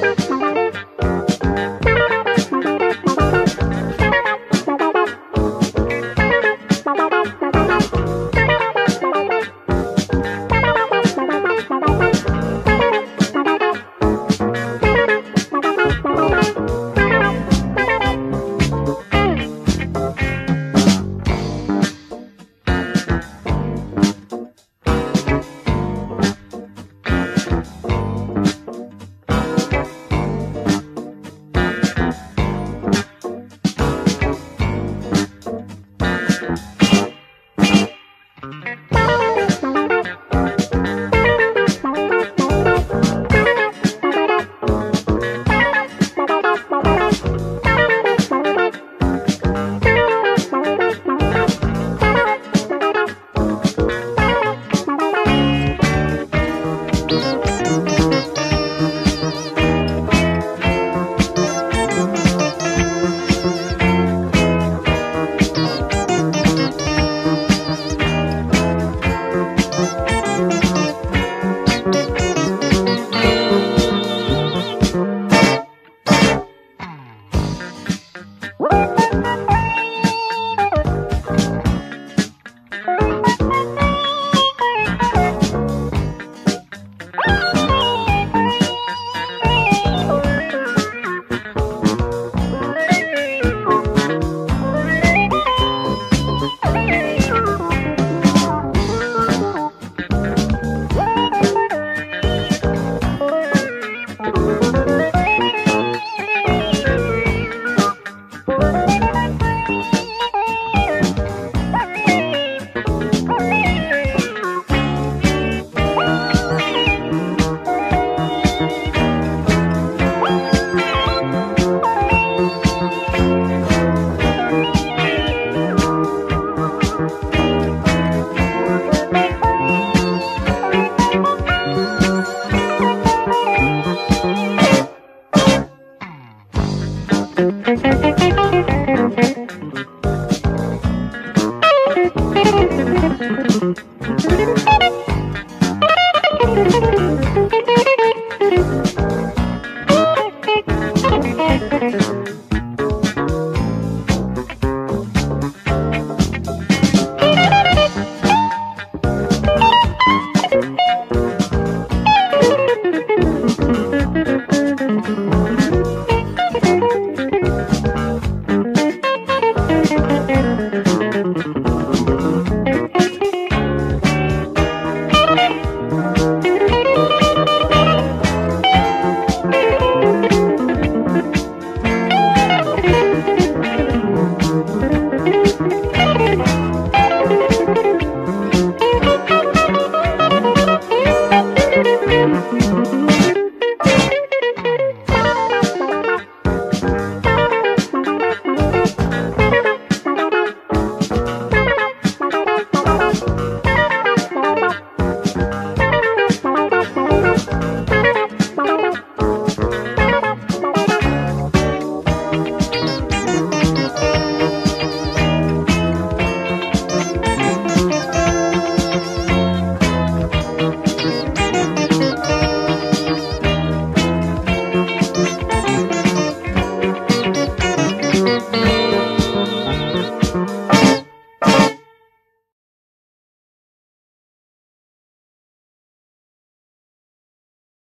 Bye. thank you